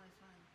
always fun.